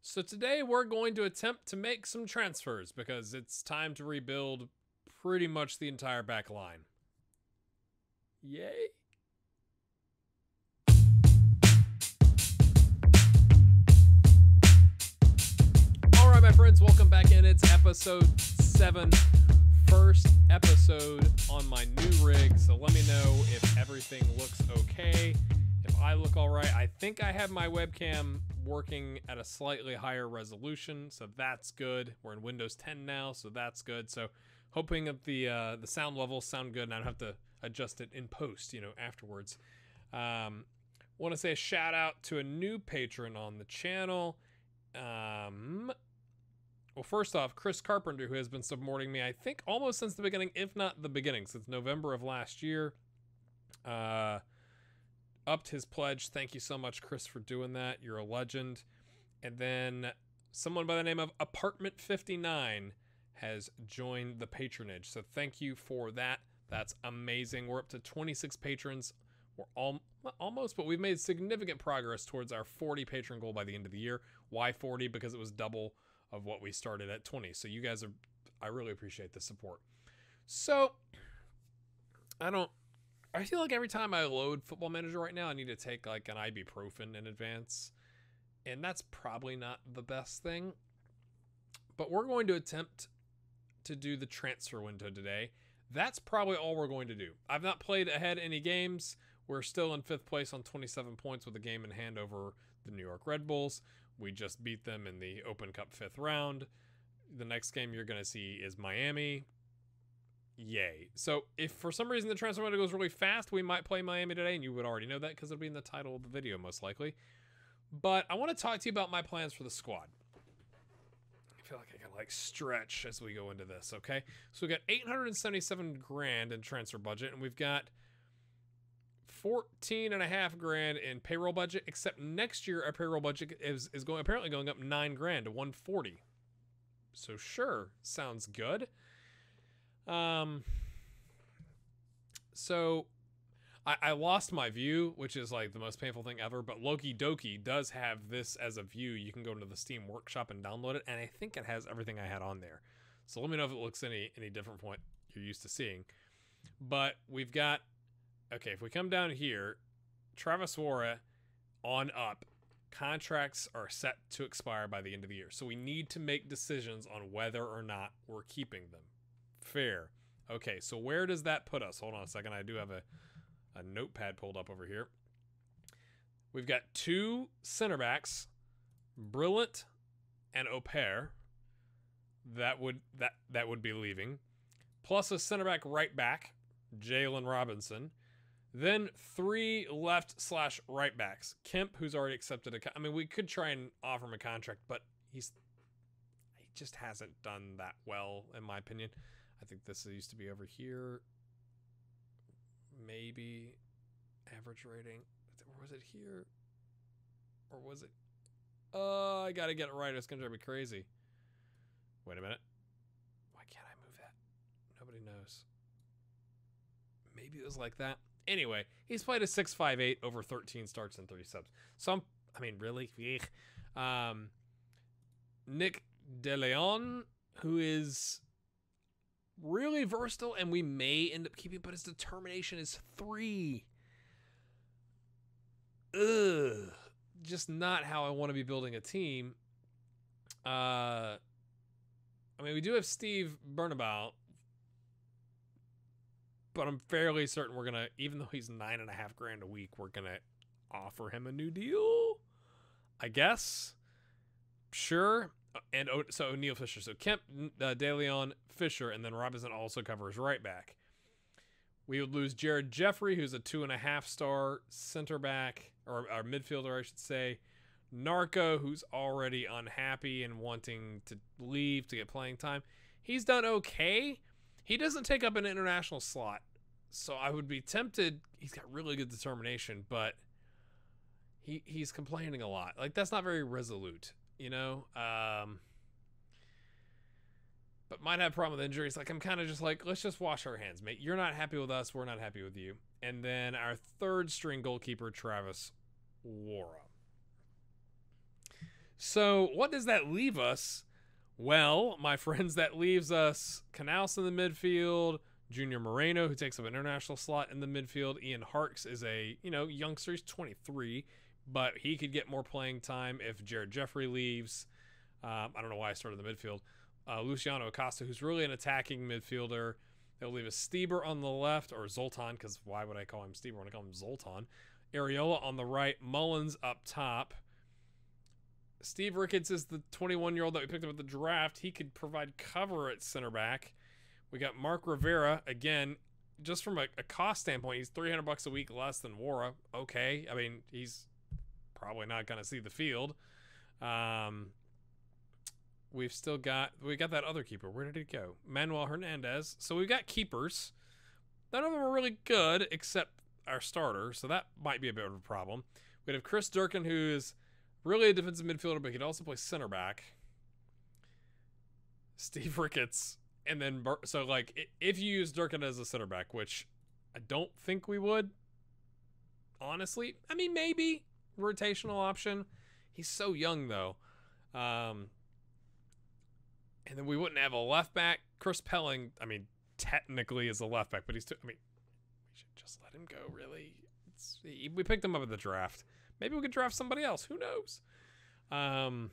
So today we're going to attempt to make some transfers because it's time to rebuild pretty much the entire back line. Yay. All right, my friends, welcome back in. It's episode seven, first episode on my new rig. So let me know if everything looks okay, I look all right. I think I have my webcam working at a slightly higher resolution, so that's good. We're in Windows 10 now, so that's good. So hoping that the uh, the sound levels sound good, and I don't have to adjust it in post, you know, afterwards. Um, Want to say a shout out to a new patron on the channel. Um, well, first off, Chris Carpenter, who has been supporting me, I think almost since the beginning, if not the beginning, since November of last year. Uh, upped his pledge. Thank you so much, Chris, for doing that. You're a legend. And then someone by the name of Apartment 59 has joined the patronage. So thank you for that. That's amazing. We're up to 26 patrons. We're all, almost, but we've made significant progress towards our 40 patron goal by the end of the year. Why 40? Because it was double of what we started at 20. So you guys are, I really appreciate the support. So I don't, I feel like every time I load Football Manager right now, I need to take like an ibuprofen in advance. And that's probably not the best thing. But we're going to attempt to do the transfer window today. That's probably all we're going to do. I've not played ahead any games. We're still in fifth place on 27 points with a game in hand over the New York Red Bulls. We just beat them in the Open Cup fifth round. The next game you're going to see is Miami. Yay. So, if for some reason the transfer window goes really fast, we might play Miami today, and you would already know that because it'll be in the title of the video, most likely. But I want to talk to you about my plans for the squad. I feel like I can like stretch as we go into this, okay? So we got 877 grand in transfer budget, and we've got 14 and a half grand in payroll budget, except next year our payroll budget is, is going apparently going up nine grand to 140. So sure, sounds good. Um so I, I lost my view, which is like the most painful thing ever, but Loki Doki does have this as a view. You can go into the Steam workshop and download it, and I think it has everything I had on there. So let me know if it looks any any different from what you're used to seeing. But we've got okay, if we come down here, Travis Worra on up, contracts are set to expire by the end of the year. So we need to make decisions on whether or not we're keeping them. Fair. Okay, so where does that put us? Hold on a second. I do have a, a notepad pulled up over here. We've got two center backs, Brillant and Opare. That would that that would be leaving. Plus a center back right back, Jalen Robinson. Then three left slash right backs. Kemp, who's already accepted a. I mean, we could try and offer him a contract, but he's he just hasn't done that well, in my opinion. I think this used to be over here. Maybe average rating. Was it here? Or was it? Oh, I gotta get it right. It's gonna drive me crazy. Wait a minute. Why can't I move that? Nobody knows. Maybe it was like that. Anyway, he's played a 6.58 over 13 starts and 30 subs. So I'm, I mean, really? Um, Nick DeLeon, who is really versatile and we may end up keeping, but his determination is three. Ugh. Just not how I want to be building a team. Uh, I mean, we do have Steve Birnbaum, but I'm fairly certain we're gonna, even though he's nine and a half grand a week, we're gonna offer him a new deal. I guess. Sure. And so Neil Fisher. So Kemp, uh, DeLeon, Fisher, and then Robinson also covers right back. We would lose Jared Jeffrey, who's a two and a half star center back, or, or midfielder, I should say. Narco, who's already unhappy and wanting to leave to get playing time. He's done okay. He doesn't take up an international slot. So I would be tempted. He's got really good determination, but he he's complaining a lot. Like that's not very resolute, you know. Um, but might have a problem with injuries. Like I'm kind of just like, let's just wash our hands, mate. You're not happy with us. We're not happy with you. And then our third string goalkeeper, Travis Worra. So what does that leave us? Well, my friends, that leaves us Canals in the midfield, Junior Moreno, who takes up an international slot in the midfield. Ian Harkes is a, you know, youngster. He's 23, but he could get more playing time if Jared Jeffrey leaves. Um, I don't know why I started the midfield. Uh, Luciano Acosta, who's really an attacking midfielder. They'll leave a Stieber on the left, or Zoltan, because why would I call him Stieber when I call him Zoltan? Arriola on the right, Mullins up top. Steve Ricketts is the 21 year old that we picked up at the draft. He could provide cover at center back. We got Mark Rivera again. Just from a, a cost standpoint, he's 300 bucks a week less than Worra. Okay, I mean he's probably not going to see the field. Um, we've still got we got that other keeper. Where did he go? Manuel Hernandez. So we've got keepers. None of them are really good except our starter, so that might be a bit of a problem. We have Chris Durkin, who is really a defensive midfielder, but he could also play center back. Steve Ricketts, and then so like if you use Durkin as a center back, which I don't think we would. Honestly, I mean maybe rotational option. He's so young though. Um, and then we wouldn't have a left back. Chris Pelling, I mean, technically is a left back, but he's too. I mean, we should just let him go. Really, it's, we picked him up at the draft. Maybe we could draft somebody else. Who knows? Um,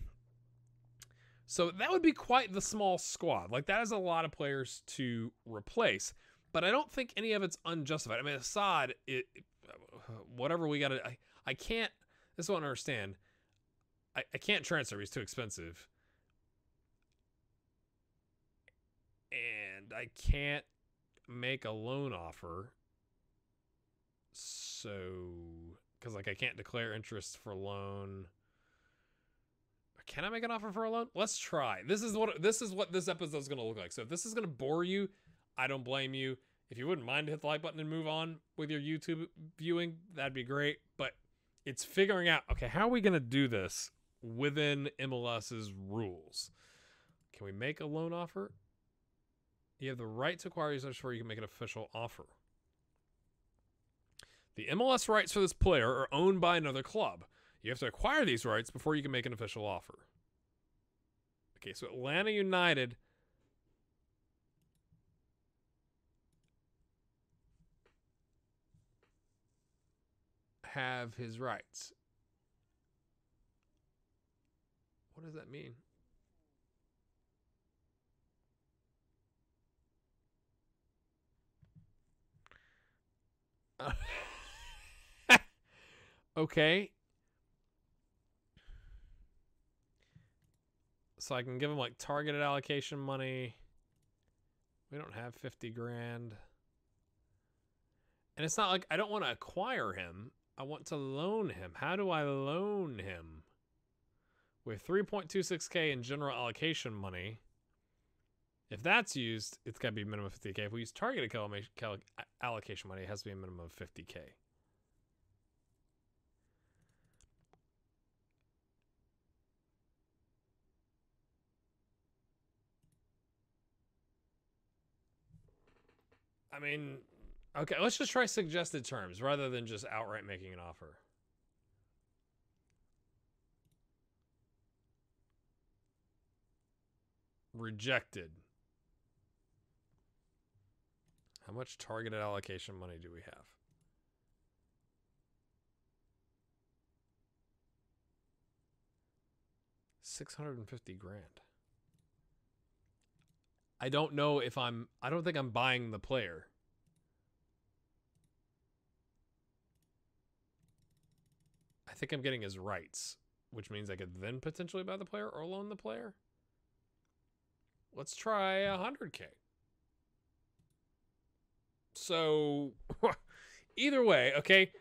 so that would be quite the small squad. Like that is a lot of players to replace. But I don't think any of it's unjustified. I mean, Asad, it, whatever we got to, I, I can't. This one I understand. I, I can't transfer. He's too expensive. And I can't make a loan offer. So because like I can't declare interest for loan. Can I make an offer for a loan? Let's try. This is what this is what this episode is going to look like. So if this is going to bore you, I don't blame you. If you wouldn't mind, hit the like button and move on with your YouTube viewing. That'd be great. But it's figuring out okay, how are we going to do this within MLS's rules? Can we make a loan offer? You have the right to acquire users before you can make an official offer. The MLS rights for this player are owned by another club. You have to acquire these rights before you can make an official offer. Okay, so Atlanta United have his rights. What does that mean? Okay. So I can give him like targeted allocation money. We don't have 50 grand. And it's not like I don't want to acquire him. I want to loan him. How do I loan him? With 3.26k in general allocation money. If that's used, it's got to be minimum of 50k. If we use targeted allocation money, it has to be a minimum of 50k. I mean, okay, let's just try suggested terms rather than just outright making an offer. Rejected. How much targeted allocation money do we have? Six hundred and fifty grand. I don't know if I'm I don't think I'm buying the player. Think I'm getting his rights, which means I could then potentially buy the player or loan the player. Let's try 100k. So either way, okay,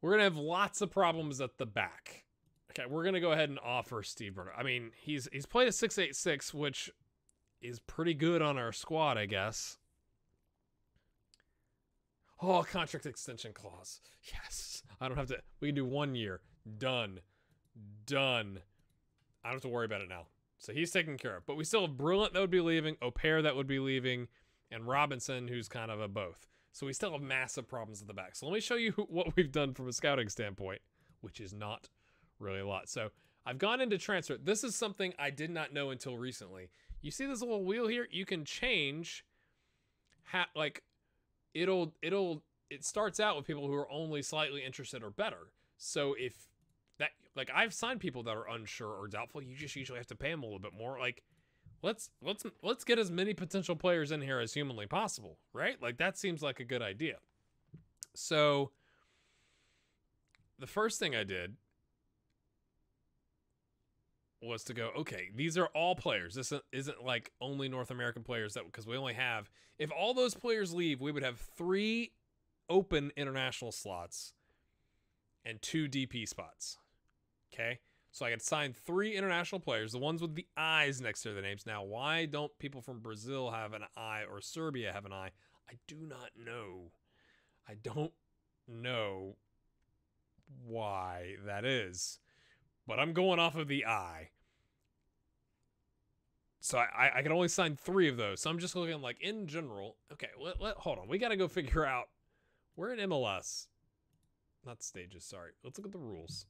we're gonna have lots of problems at the back. Okay, we're gonna go ahead and offer Steve Bruno. I mean, he's he's played a 686, which is pretty good on our squad, I guess. Oh, contract extension clause. Yes. I don't have to. We can do one year. Done. Done. I don't have to worry about it now. So he's taken care of. But we still have Brilliant that would be leaving, Opare that would be leaving, and Robinson, who's kind of a both. So we still have massive problems at the back. So let me show you what we've done from a scouting standpoint, which is not really a lot. So I've gone into transfer. This is something I did not know until recently. You see this little wheel here? You can change ha- like it'll it'll it starts out with people who are only slightly interested or better. So if that like I've signed people that are unsure or doubtful, you just usually have to pay them a little bit more. Like let's let's let's get as many potential players in here as humanly possible, right? Like that seems like a good idea. So the first thing I did was to go, okay, these are all players. This isn't, like only North American players that because we only have if all those players leave, we would have 3 open international slots and 2 DP spots. Okay? So I could sign 3 international players, the ones with the eyes next to their names. Now, why don't people from Brazil have an eye or Serbia have an eye? I do not know. I don't know why that is but I'm going off of the eye. So I, I can only sign three of those. So I'm just looking like in general. Okay, let, let hold on. We got to go figure out. We're in MLS, not stages. Sorry. Let's look at the rules.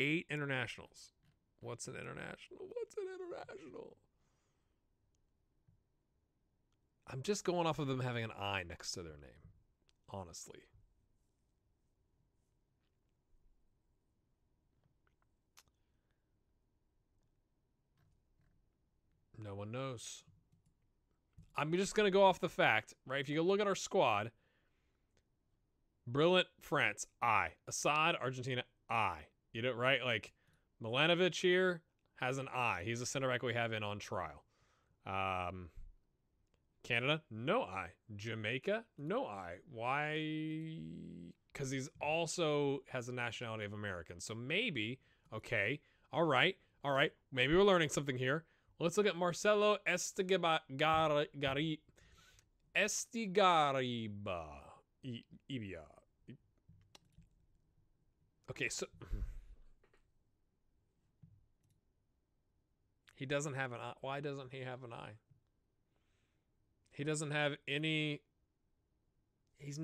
Eight internationals. What's an international? What's an international? I'm just going off of them having an I next to their name, honestly. No one knows. I'm just going to go off the fact, right? If you look at our squad, Brilliant, France, I. Asad, Argentina, I. You know, right? Like, Milanovic here has an I. He's a center back we have in on trial. Um, Canada, no I. Jamaica, no I. Why? Because he's also has a nationality of American. So maybe, okay, all right, all right. Maybe we're learning something here. Let's look at Marcelo Estigari, Estigariba. Ibia. Okay, so he doesn't have an eye. Why doesn't he have an eye? He doesn't have any. He's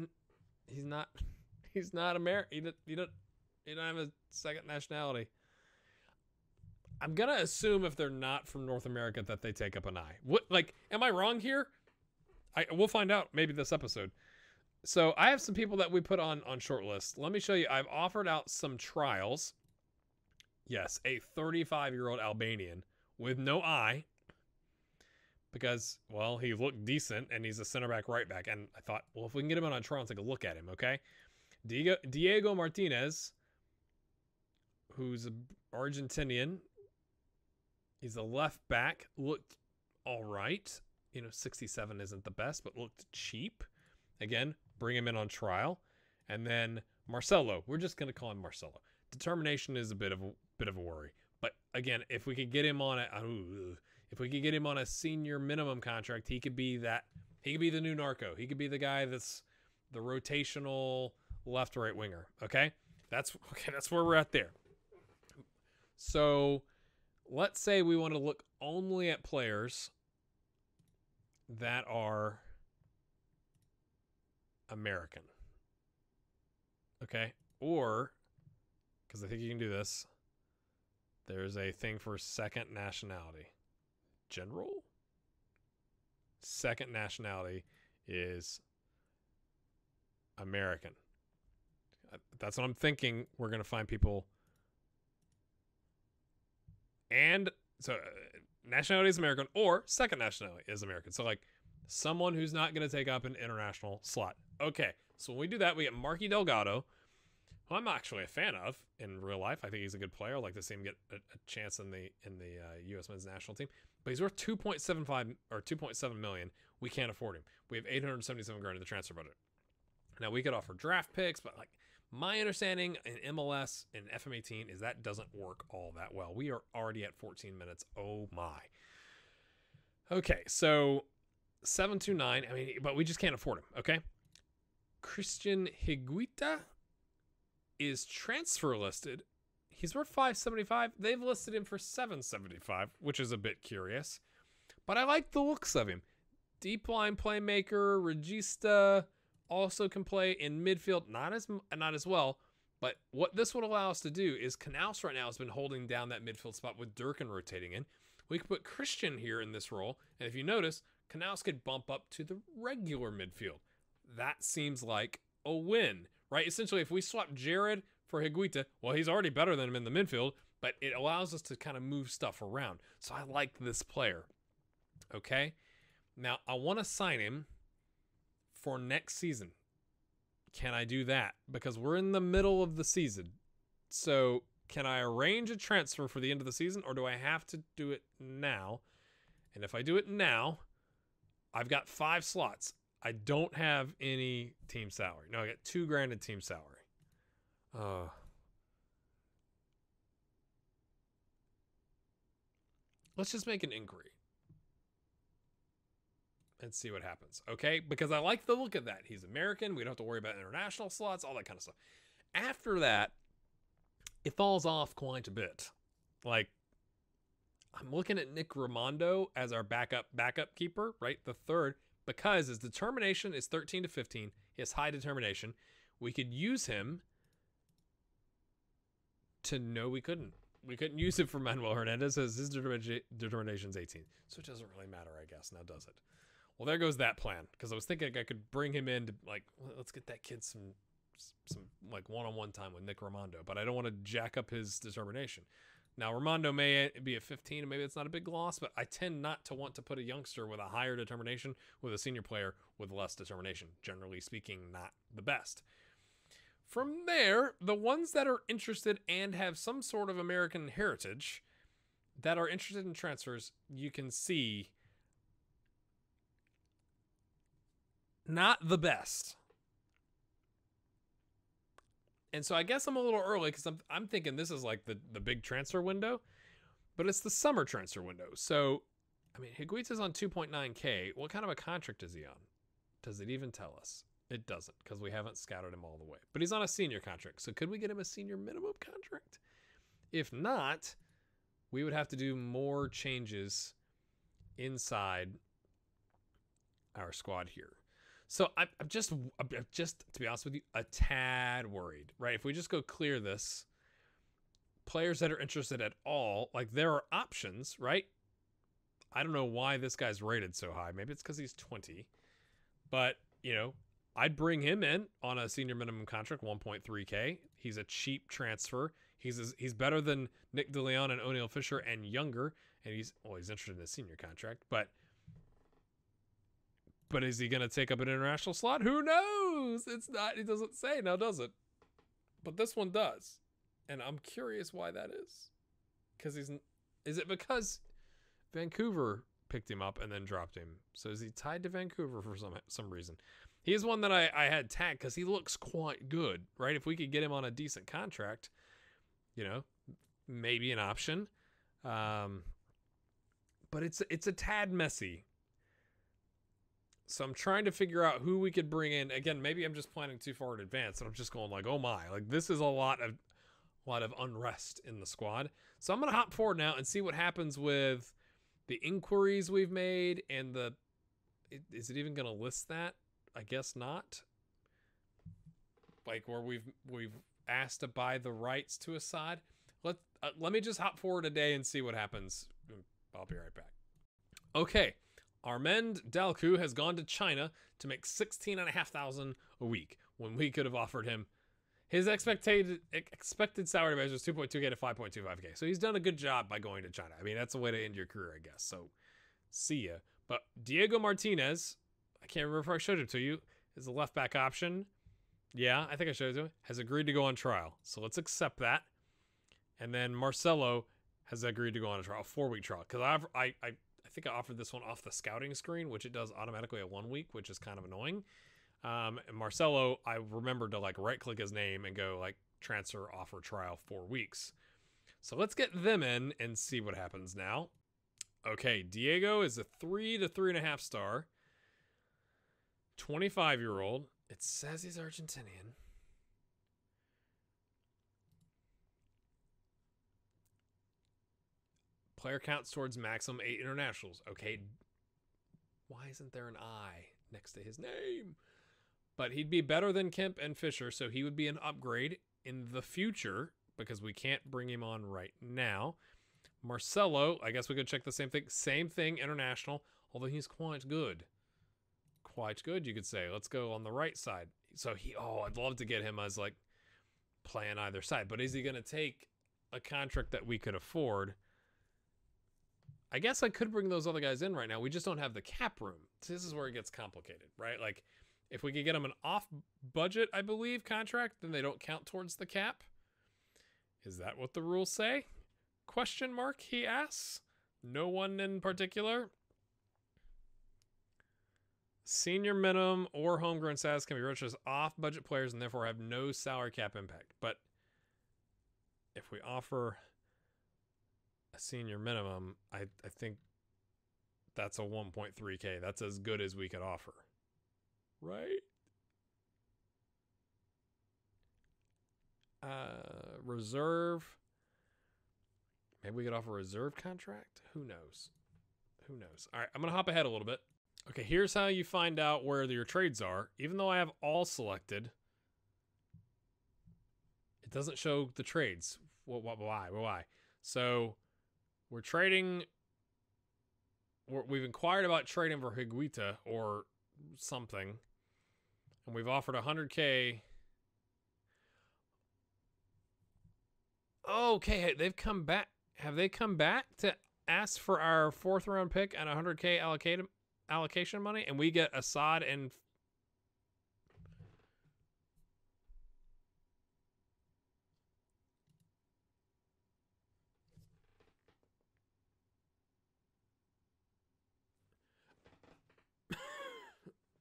he's not he's not American. He he don't he don't have a second nationality. I'm gonna assume if they're not from North America that they take up an eye. What like am I wrong here? I we'll find out maybe this episode. So I have some people that we put on on short list. Let me show you. I've offered out some trials. Yes, a 35 year old Albanian with no eye because, well, he looked decent and he's a center back, right back. And I thought, well, if we can get him on a trial, and take a look at him, okay? Diego, Diego Martinez, who's an Argentinian, he's a left back, looked all right. You know, 67 isn't the best, but looked cheap. Again, bring him in on trial. And then Marcelo, we're just going to call him Marcelo. Determination is a bit of a bit of a worry. But again, if we could get him on a, if we could get him on a senior minimum contract, he could be that. He could be the new narco. He could be the guy that's the rotational left right winger. Okay, that's okay. That's where we're at there. So, let's say we want to look only at players that are American. Okay, or because I think you can do this there's a thing for second nationality. General? Second nationality is American. Uh, that's what I'm thinking. We're going to find people. And so uh, nationality is American or second nationality is American. So, like someone who's not going to take up an international slot. Okay. So, when we do that, we get Marky Delgado, who I'm actually a fan of in real life. I think he's a good player. I'd like to see him get a, a chance in the in the uh, U.S. men's national team. But he's worth 2.75 or 2.7 million. We can't afford him. We have 877 grand in the transfer budget. Now we could offer draft picks, but like my understanding in MLS and FM18 is that doesn't work all that well. We are already at 14 minutes. Oh my. Okay, so 729. I mean, but we just can't afford him. Okay. Cristian Higuita is transfer listed. He's worth 575. They've listed him for 775, which is a bit curious. But I like the looks of him. deep line playmaker. Regista also can play in midfield, not as not as well. But what this would allow us to do is Knaus right now has been holding down that midfield spot with Durkin rotating in. We could put Christian here in this role, and if you notice, Knaus could bump up to the regular midfield. That seems like a win, right? Essentially, if we swap Jared for Higuita, well, he's already better than him in the midfield, but it allows us to kind of move stuff around. So I like this player. Okay. Now I want to sign him for next season. Can I do that? Because we're in the middle of the season. So can I arrange a transfer for the end of the season or do I have to do it now? And if I do it now, I've got five slots. I don't have any team salary. No, I got two grand in team salary. Uh, let's just make an inquiry and see what happens. Okay, because I like the look of that. He's American. We don't have to worry about international slots, all that kind of stuff. After that, it falls off quite a bit. Like I'm looking at Nick Rimando as our backup backup keeper, right? The third, because his determination is 13 to 15. He has high determination. We could use him to no, we couldn't. We couldn't use it for Manuel Hernandez as his determination is 18. So it doesn't really matter, I guess. Now does it? Well, there goes that plan. Because I was thinking I could bring him in to like, let's get that kid some some like one-on-one time with Nick Rimando, but I don't want to jack up his determination. Now, Rimando may be a 15, and maybe it's not a big loss, but I tend not to want to put a youngster with a higher determination with a senior player with less determination. Generally speaking, not the best. From there, the ones that are interested and have some sort of American heritage that are interested in transfers, you can see not the best. And so I guess I'm a little early because I'm, I'm thinking this is like the, the big transfer window, but it's the summer transfer window. So, I mean, Higuita's on 2.9K. What kind of a contract is he on? Does it even tell us? It doesn't because we haven't scouted him all the way. But he's on a senior contract. So could we get him a senior minimum contract? If not, we would have to do more changes inside our squad here. So I'm, I'm just, I'm just to be honest with you, a tad worried, right? If we just go clear this, players that are interested at all, like there are options, right? I don't know why this guy's rated so high. Maybe it's because he's 20, but you know, I'd bring him in on a senior minimum contract, 1.3k. He's a cheap transfer. He's he's better than Nick DeLeon and Oniel Fisher and younger, and he's well, he's interested in a senior contract, but but is he going to take up an international slot? Who knows? It's not. It doesn't say now, does it? But this one does, and I'm curious why that is. Because he's. Is it because Vancouver picked him up and then dropped him? So is he tied to Vancouver for some some reason? He is one that I, I had tagged because he looks quite good, right? If we could get him on a decent contract, you know, maybe an option. Um, but it's it's a tad messy so I'm trying to figure out who we could bring in. Again, maybe I'm just planning too far in advance, and I'm just going like, oh my, like this is a lot of a lot of unrest in the squad. So I'm gonna hop forward now and see what happens with the inquiries we've made and the. Is it even gonna list that? I guess not. Like where we've we've asked to buy the rights to Asad. Let uh, let me just hop forward a day and see what happens. I'll be right back. Okay. Armand Dalcu has gone to China to make sixteen and a half thousand a week when we could have offered him his expected expected salary measure is 2.2k to 5.25k. So he's done a good job by going to China. I mean, that's a way to end your career, I guess. So see ya. But Diego Martinez, I can't remember if I showed it to you, is the left back option. Yeah, I think I showed it to you. Has agreed to go on trial. So let's accept that. And then Marcelo has agreed to go on a trial, a four week trial. Because I I think I offered this one off the scouting screen, which it does automatically at one week, which is kind of annoying. Um, and Marcelo, I remembered to like right click his name and go like transfer offer trial four weeks. So let's get them in and see what happens now. Okay, Diego is a three to three and a half star, 25 year old. It says he's Argentinian. Player counts towards maximum eight internationals. Okay. Why isn't there an I next to his name? But he'd be better than Kemp and Fisher, so he would be an upgrade in the future because we can't bring him on right now. Marcelo, I guess we could check the same thing. Same thing, international, although he's quite good. Quite good, you could say. Let's go on the right side. So he, oh, I'd love to get him as like playing either side, but is he going to take a contract that we could afford? I guess I could bring those other guys in right now. We just don't have the cap room. This is where it gets complicated, right? Like, if we could get them an off budget, I believe, contract, then they don't count towards the cap. Is that what the rules say? Question mark, he asks. No one in particular. Senior minimum or homegrown status can be registered as off budget players and therefore have no salary cap impact. But if we offer a senior minimum, I, I think that's a 1.3K. That's as good as we could offer. Right? Uh, reserve. Maybe we could offer a reserve contract? Who knows? Who knows? All right, I'm going to hop ahead a little bit. Okay, here's how you find out where your trades are. Even though I have all selected, it doesn't show the trades. What, what, why? Why? So we're trading. we have inquired about trading for Higuita or something, and we've offered 100k. Okay, they've come back. Have they come back to ask for our fourth round pick and 100k allocated allocation money, and we get Asad and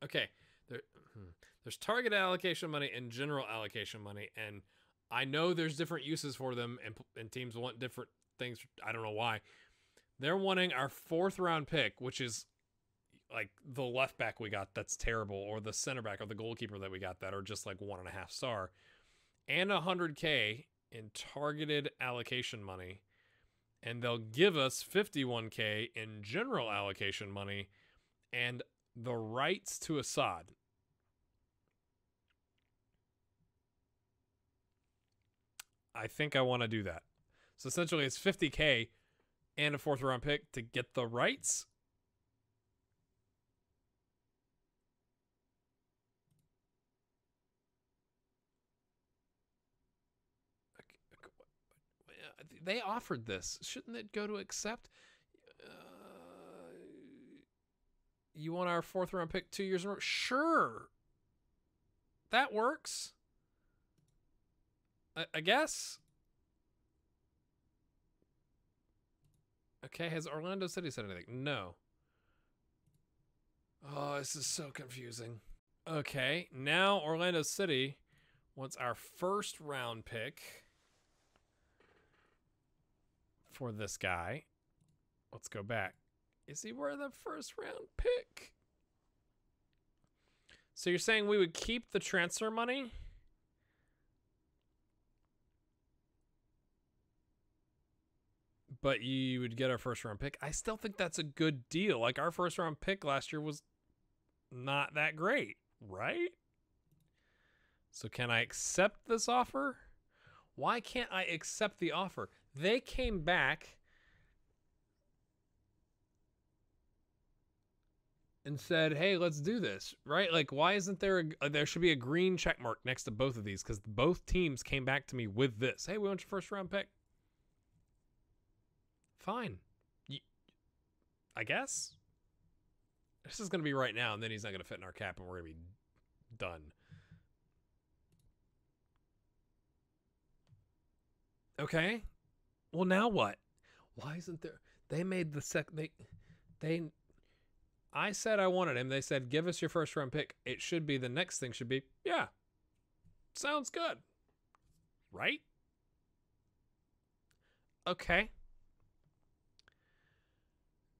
okay, there, hmm. there's target allocation money and general allocation money, and I know there's different uses for them, and, and teams want different things. I don't know why. They're wanting our fourth round pick, which is like the left back we got that's terrible, or the center back or the goalkeeper that we got that are just like one and a half star, and a hundred K in targeted allocation money, and they'll give us 51K in general allocation money and the rights to Asad. I think I want to do that. So essentially, it's 50K and a fourth round pick to get the rights they offered this. Shouldn't it go to accept? Uh, you want our fourth round pick two years in a row? Sure. That works. I, I guess. Okay, has Orlando City said anything? No. Oh, this is so confusing. Okay, now Orlando City wants our first round pick for this guy. Let's go back. Is he worth a first round pick? So you're saying we would keep the transfer money? But you would get our first round pick. I still think that's a good deal. Like our first round pick last year was not that great, right? So can I accept this offer? Why can't I accept the offer? They came back and said, "Hey, let's do this." Right? Like why isn't there a uh, there should be a green check mark next to both of these cuz both teams came back to me with this. "Hey, we want your first round pick." Fine. I guess this is going to be right now and then he's not going to fit in our cap and we're going to be done. Okay. Well, now what? Why isn't there? They made the sec. They, they. I said I wanted him. They said, "Give us your first round pick." It should be the next thing. Should be, yeah. Sounds good. Right. Okay.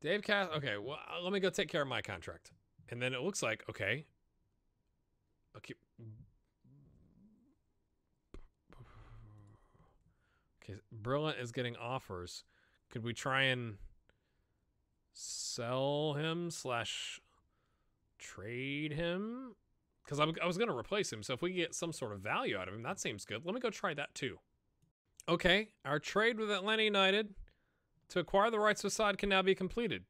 Dave Cass. Okay. Well, uh, let me go take care of my contract, and then it looks like okay. Okay. Okay, Brilliant is getting offers. Could we try and sell him slash trade him because I, was going to replace him. So if we get some sort of value out of him, that seems good. Let me go try that too. Okay, our trade with Atlanta United to acquire the rights to Asad can now be completed.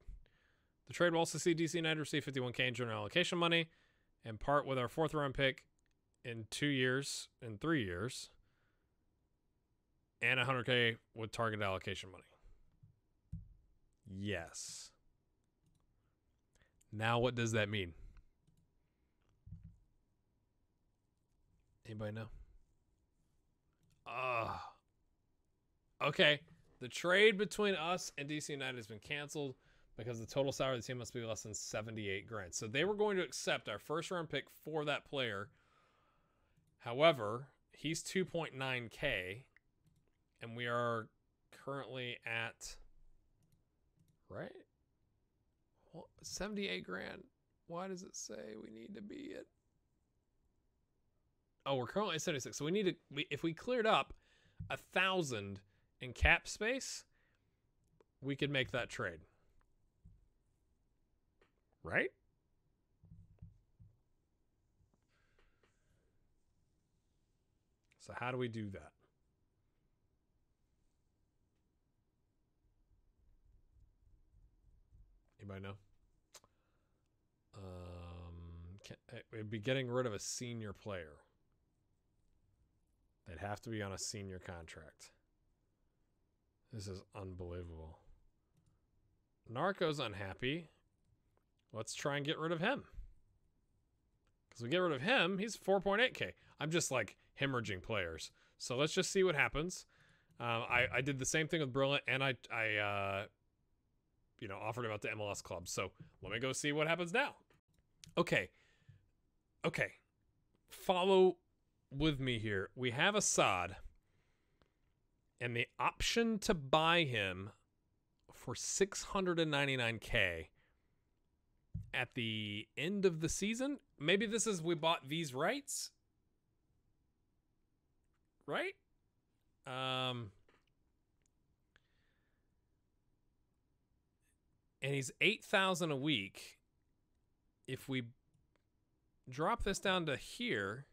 The trade will also see DC United receive 51k in general allocation money and part with our fourth round pick in two years, in three years, and 100k with target allocation money. Yes. Now, what does that mean? Anybody know? Uh, okay. The trade between us and DC United has been canceled because the total salary of the team must be less than 78 grand. So they were going to accept our first round pick for that player. However, he's 2.9k and we are currently at right? Well, 78 grand. Why does it say we need to be at Oh, we're currently at 76. So we need to we, if we cleared up a thousand in cap space, we could make that trade. Right? So how do we do that? Anybody know? Um, can, it'd be getting rid of a senior player. They'd have to be on a senior contract. This is unbelievable. Narco's unhappy. Let's try and get rid of him. Because we get rid of him, he's 4.8k. I'm just like hemorrhaging players. So let's just see what happens. Um, I, I did the same thing with Brilliant, and I, I uh, you know, offered him out to MLS clubs. So let me go see what happens now. Okay. Okay. Follow with me here. We have Asad and the option to buy him for 699k at the end of the season. Maybe this is we bought these rights. Right? Um and he's 8000 a week. If we drop this down to here,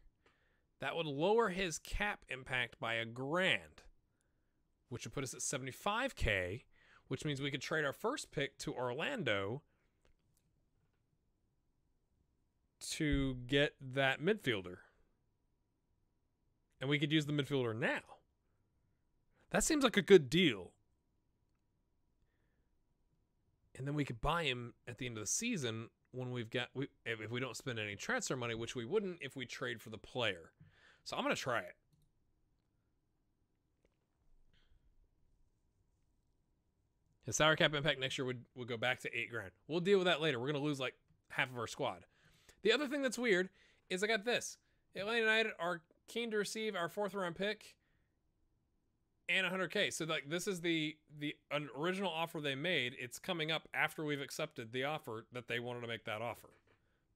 that would lower his cap impact by a grand, which would put us at 75K, which means we could trade our first pick to Orlando to get that midfielder. And we could use the midfielder now. That seems like a good deal. And then we could buy him at the end of the season when we've got we, if we don't spend any transfer money, which we wouldn't if we trade for the player. So I'm to try it. His salary cap impact next year would, would go back to eight grand. We'll deal with that later. We're to lose like half of our squad. The other thing that's weird is I got this. Atlanta United are keen to receive our fourth round pick and 100k. So like this is the the original offer they made. It's coming up after we've accepted the offer that they wanted to make that offer,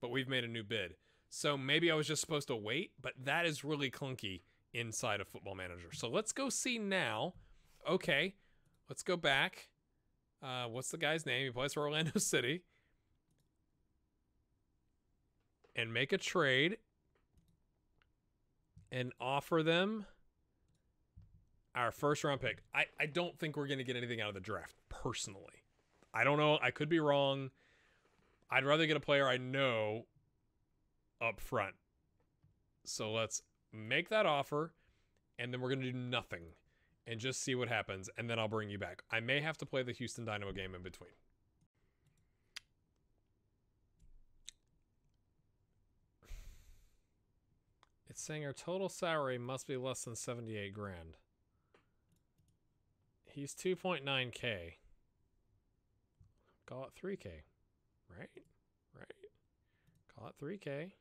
but we've made a new bid. So maybe I was just supposed to wait, but that is really clunky inside of Football Manager. So let's go see now. Okay, let's go back. Uh, what's the guy's name? He plays for Orlando City. And make a trade and offer them our first round pick. I, I don't think we're going to get anything out of the draft personally. I don't know. I could be wrong. I'd rather get a player I know up front. So let's make that offer and then we're going to do nothing and just see what happens and then I'll bring you back. I may have to play the Houston Dynamo game in between. It's saying our total salary must be less than 78 grand. He's 2.9k. Call it 3k. Right? Right? Call it 3k.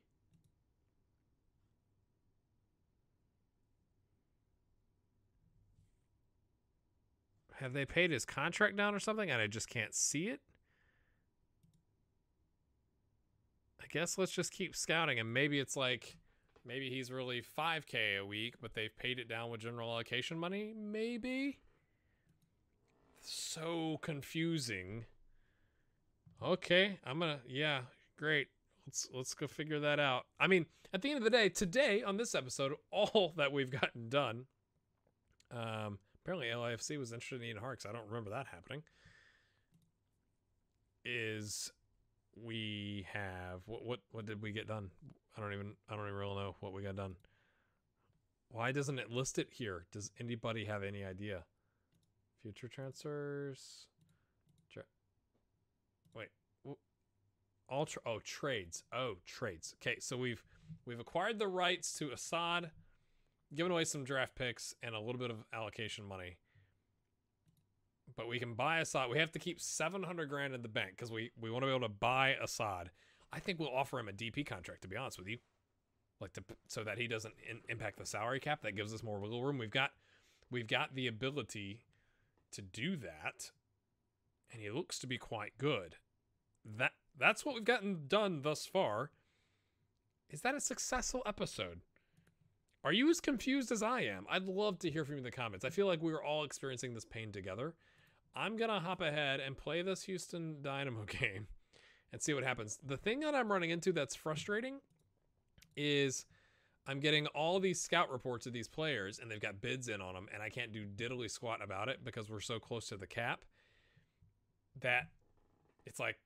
Have they paid his contract down or something and I just can't see it? I guess let's just keep scouting and maybe it's like maybe he's really 5k a week but they've paid it down with general allocation money maybe so confusing okay i'm gonna yeah great let's let's go figure that out. I mean, at the end of the day, today on this episode, all that we've gotten done. Um, apparently LIFC was interested in Ian Harkes. I don't remember that happening. Is we have what what what did we get done? I don't even I don't even really know what we got done. Why doesn't it list it here? Does anybody have any idea? Future transfers. Tra- Wait. All tra- oh trades. Oh trades. Okay, so we've we've acquired the rights to Asad, given away some draft picks and a little bit of allocation money. But we can buy Asad. We have to keep seven hundred grand in the bank because we we want to be able to buy Asad. I think we'll offer him a DP contract. To be honest with you, like to so that he doesn't in, impact the salary cap. That gives us more wiggle room. We've got we've got the ability to do that, and he looks to be quite good. That that's what we've gotten done thus far. Is that a successful episode? Are you as confused as I am? I'd love to hear from you in the comments. I feel like we were all experiencing this pain together. I'm gonna hop ahead and play this Houston Dynamo game and see what happens. The thing that I'm running into that's frustrating is I'm getting all these scout reports of these players and they've got bids in on them and I can't do diddly squat about it because we're so close to the cap that it's like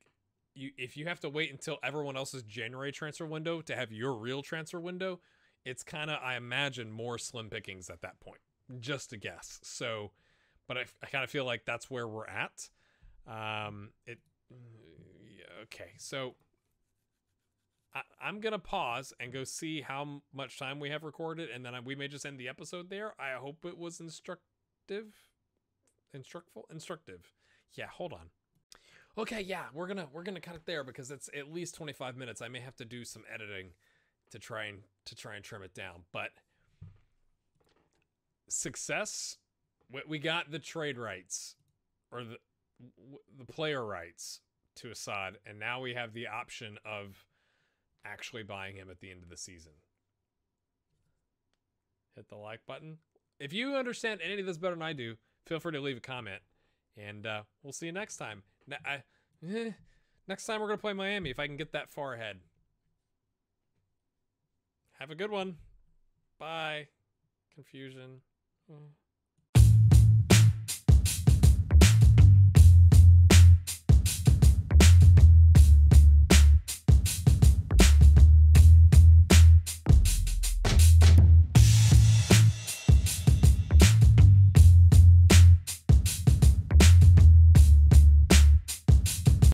you if you have to wait until everyone else's January transfer window to have your real transfer window, it's kind of I imagine more slim pickings at that point. Just a guess. So, but I, I kind of feel like that's where we're at. Um, it okay. So I, I'm gonna pause and go see how much time we have recorded, and then I, we may just end the episode there. I hope it was instructive, instructful, instructive. Yeah, hold on. Okay, yeah, we're gonna we're gonna cut it there because it's at least 25 minutes. I may have to do some editing to try and to try and trim it down, but success. We, got the trade rights or the the player rights to Asad, and now we have the option of actually buying him at the end of the season. Hit the like button. If you understand any of this better than I do, feel free to leave a comment, and uh, we'll see you next time. Eh, next time we're gonna play Miami if I can get that far ahead. Have a good one. Bye. Confusion. Mm.